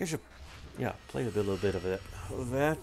I should, yeah, play a little bit of it of that.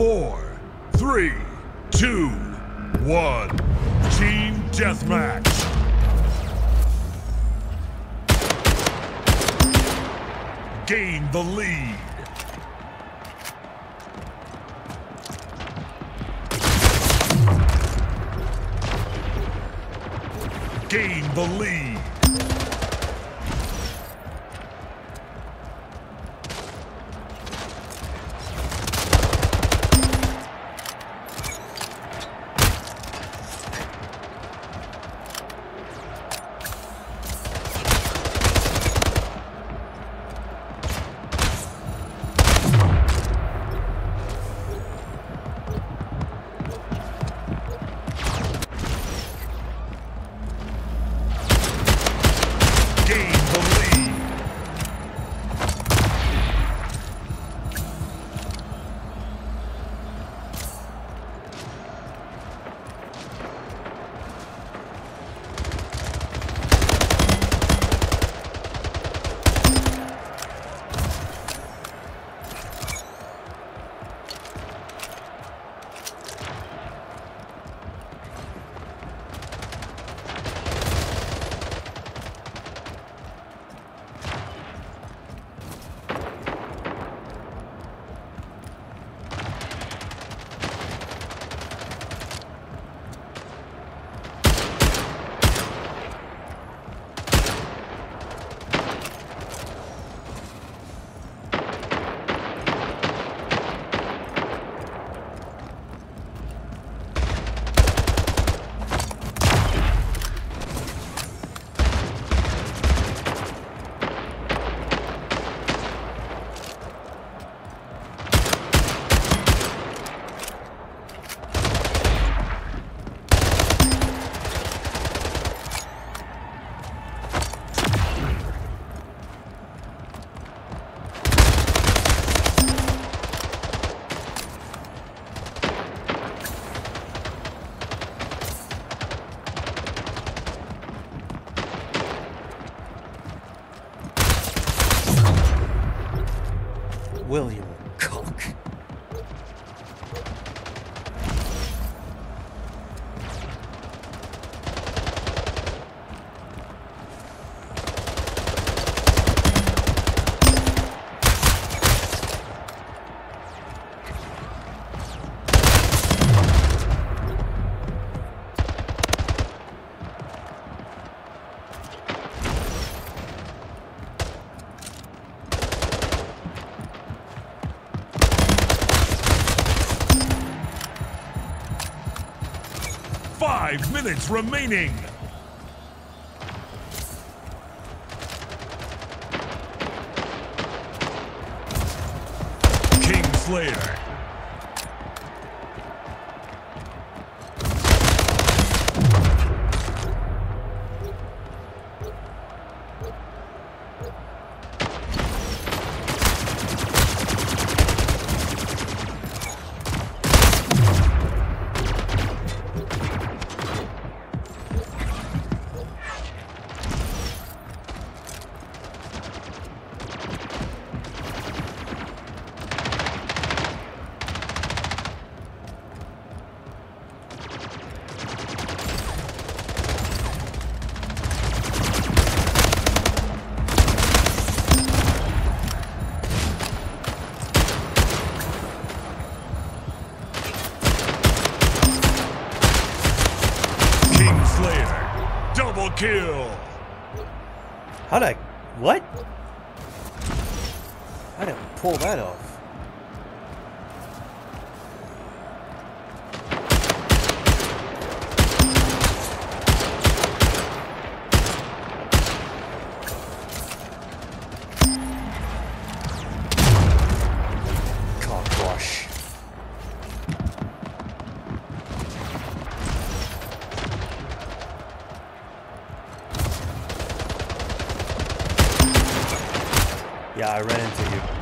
Four, three, two, one. Team Deathmatch. Gain the lead. Gain the lead. Minutes remaining. King Slayer. King Slayer. Double kill. How'd I... What? How'd I pull that off? Cockwash. Yeah, I ran into you.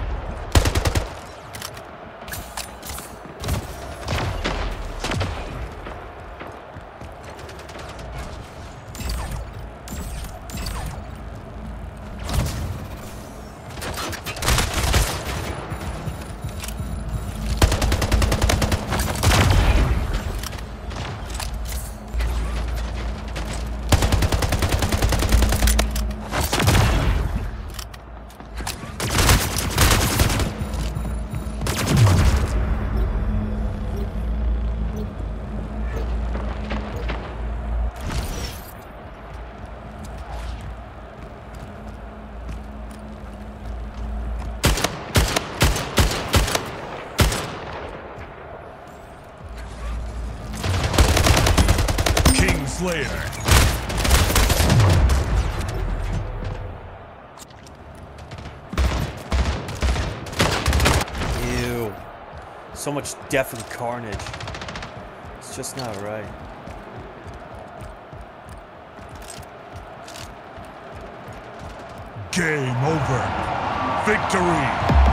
So much death and carnage. It's just not right. Game over. Victory.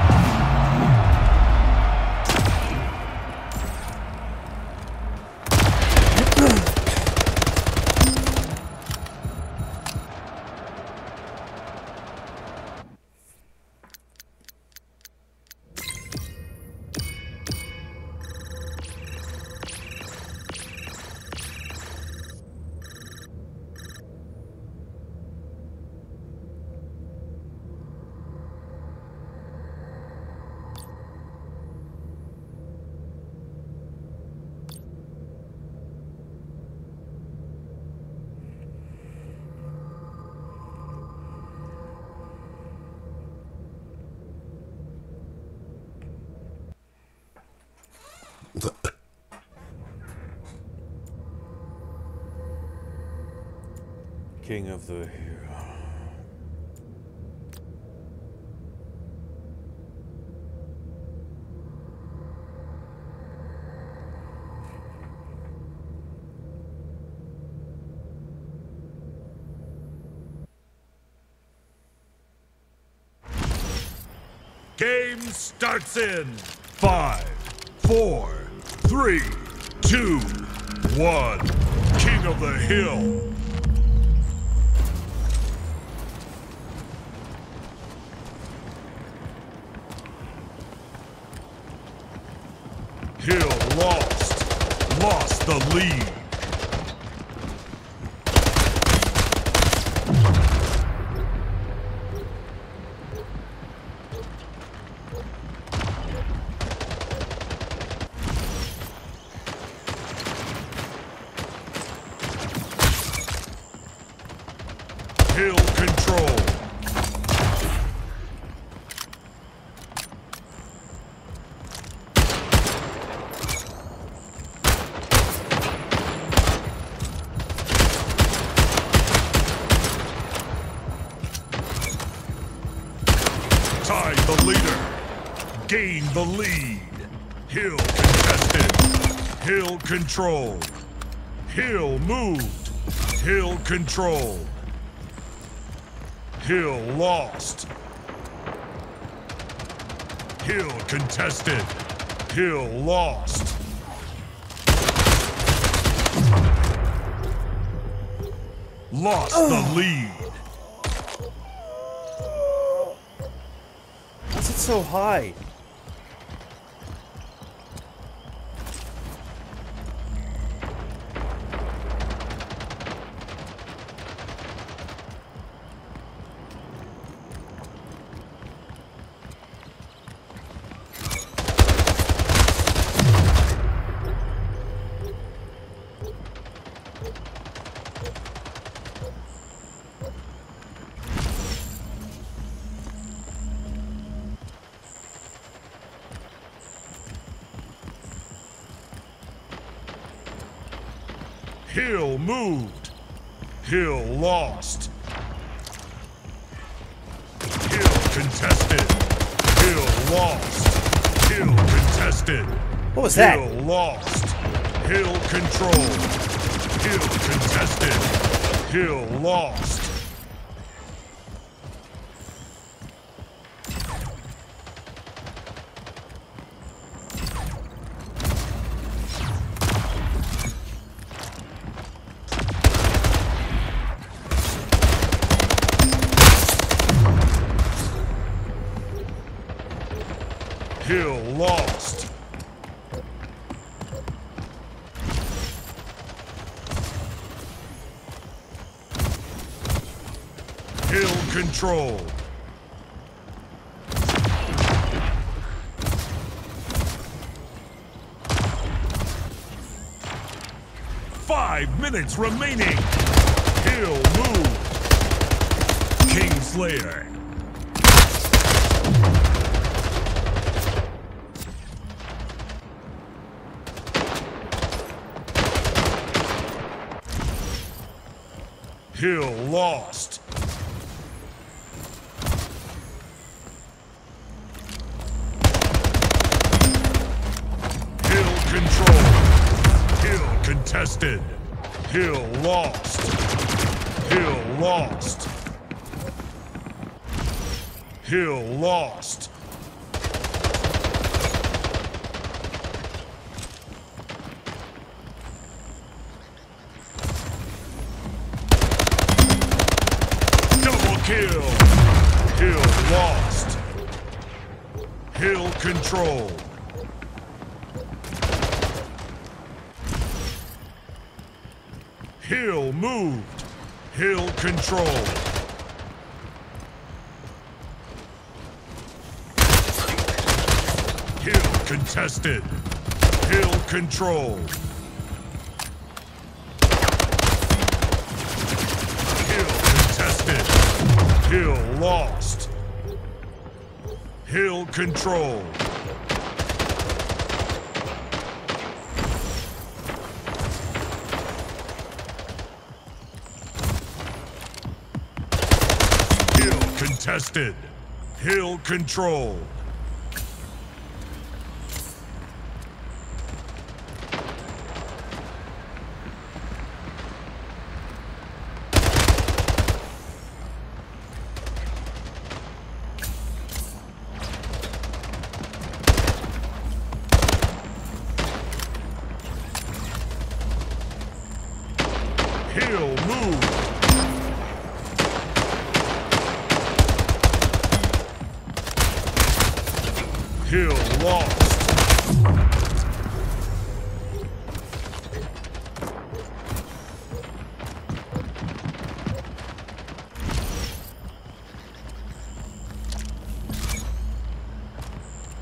King of the Hill. Game starts in five, four, three, two, one. King of the. Hill lost. The lead. Hill control. Tied the leader. Gain the lead. Hill contested. Hill control. Hill moved. Hill control. Hill lost. Hill contested. Hill lost. Lost the lead. Why is it so high? Moved. Hill lost. Hill contested. Hill lost. Hill contested. What was that? Hill lost. Hill control. Hill contested. Hill lost. Lost. Hill control. Five minutes remaining. Hill move. Kingslayer. Hill lost. Hill control. Hill contested. Hill lost. Hill lost. Hill lost. Kill. Hill lost. Hill control. Hill moved. Hill control. Hill contested. Hill control. Hill contested. Hill lost. Hill control. Hill contested. Hill control. Hill moved. Hill lost.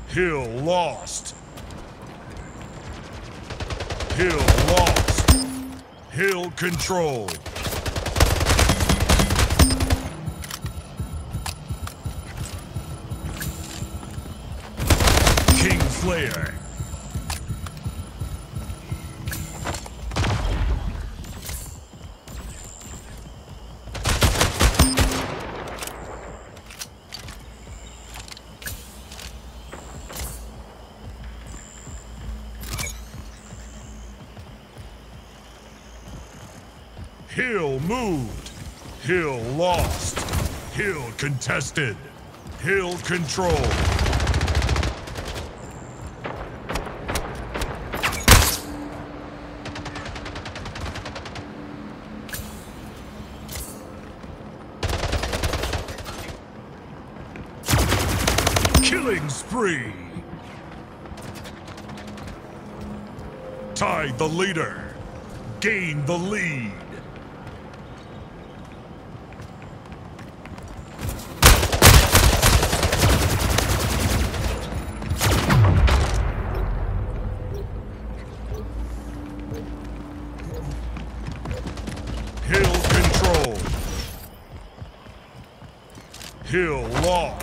Hill lost. Hill lost. Hill control. King Slayer. Moved. Hill lost. Hill contested. Hill control. Killing spree. Tied the leader. Gain the lead. Hill control. Hill lost.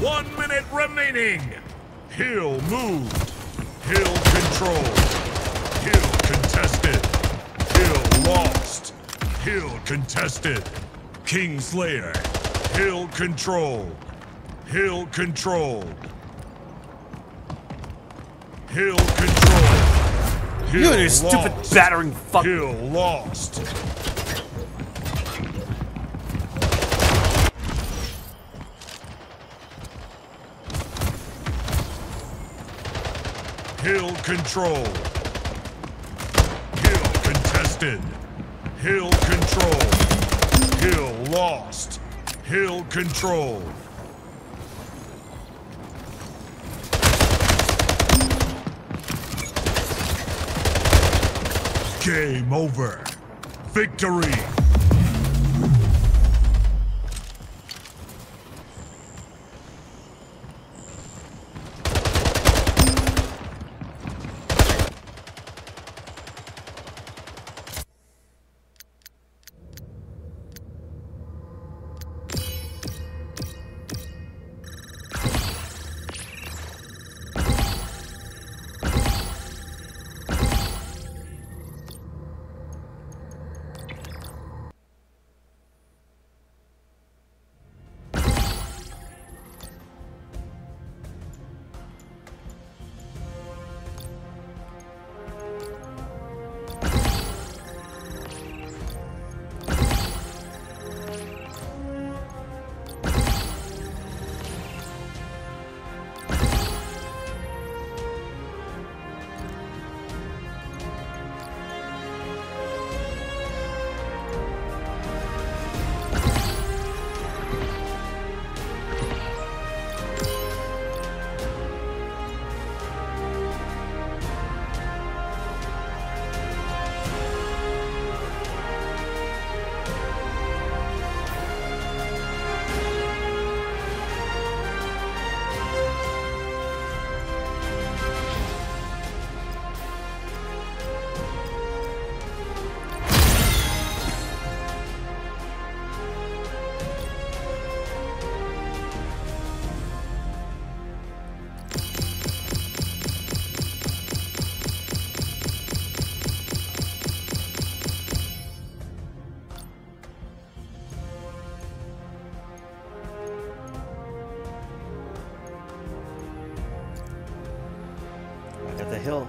One minute remaining. Hill moved. Hill control. Hill contested. Hill lost. Hill contested. King Slayer. Hill control. Hill control. Hill control. Hill You and your stupid battering fuck. Hill lost. Hill control. Hill contested. Hill control. Hill lost. Hill control. Game over. Victory. The hill.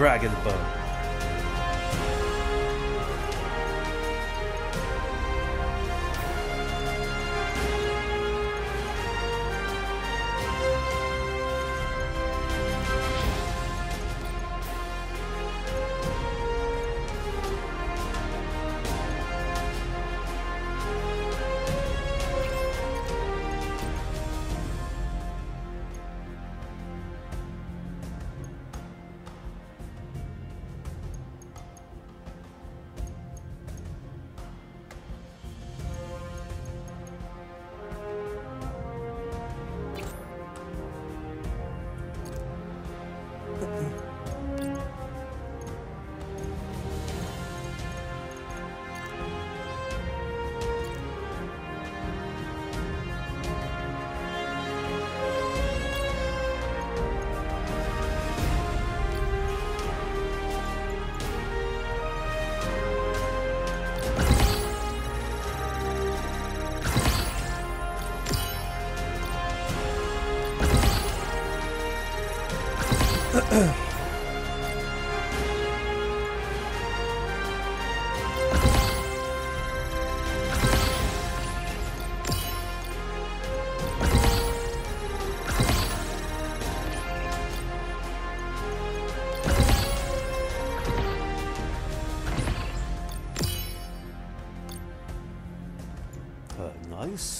Dragon Boat.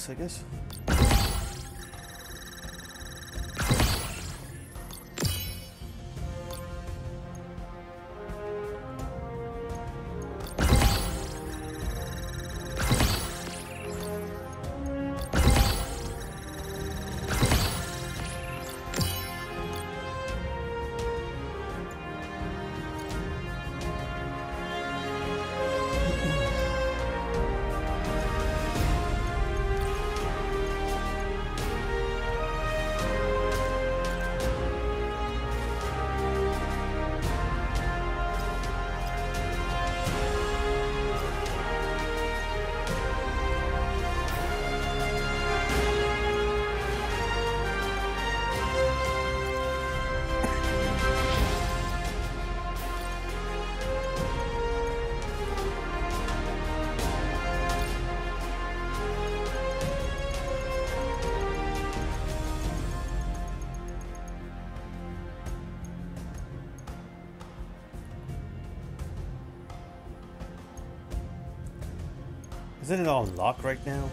I guess. Isn't it all locked right now?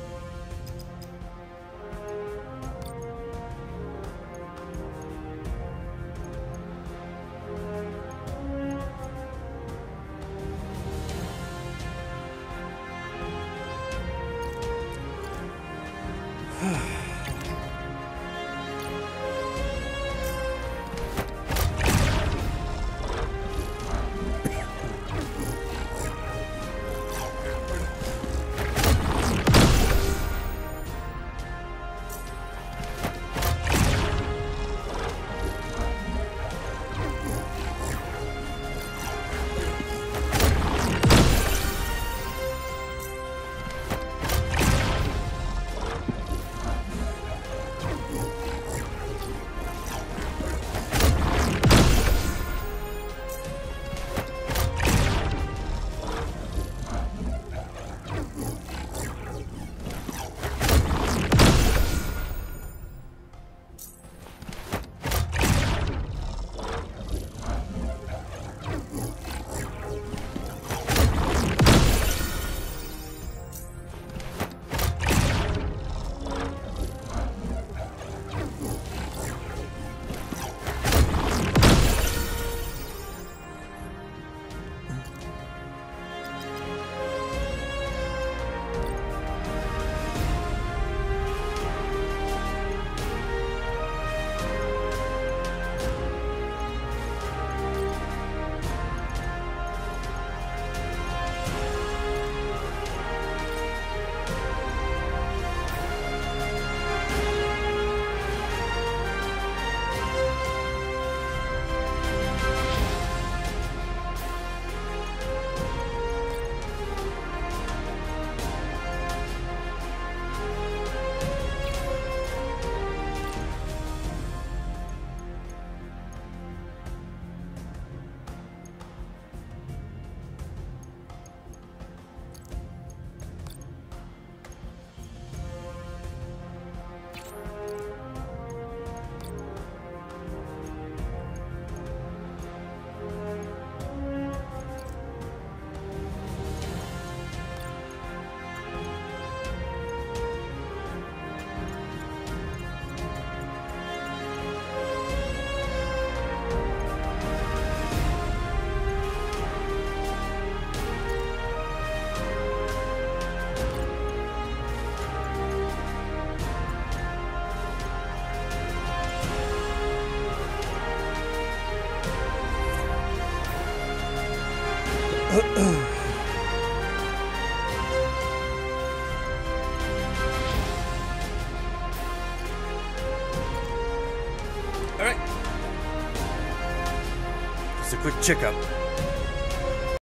Alright.